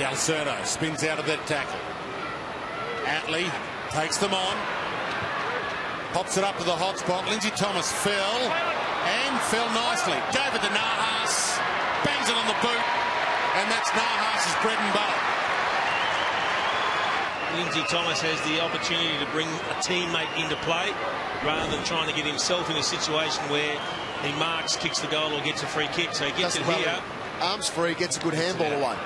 Del Cerro spins out of that tackle. Atley takes them on. Pops it up to the hot spot. Lindsay Thomas fell and fell nicely. David it to Nahas. Bangs it on the boot. And that's Nahas's bread and butter. Lindsay Thomas has the opportunity to bring a teammate into play rather than trying to get himself in a situation where he marks, kicks the goal or gets a free kick. So he gets that's it here. Arms free, gets a good handball away.